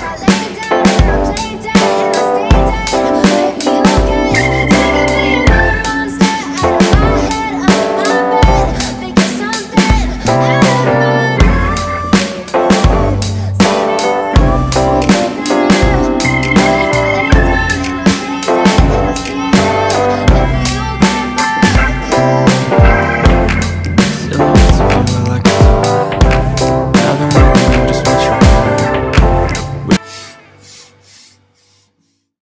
Bye.